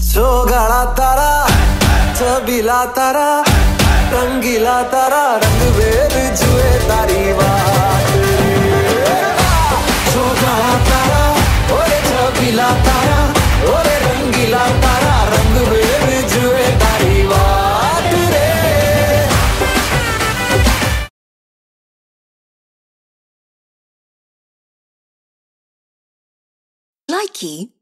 चोगाळा तारा, छबीला तारा, रंगीला तारा, रंग बेर जुए तारी बात चोगाळा तारा, ओरे छबीला तारा, ओरे रंगीला तारा, रंग बेर जुए तारी बात रे। Likey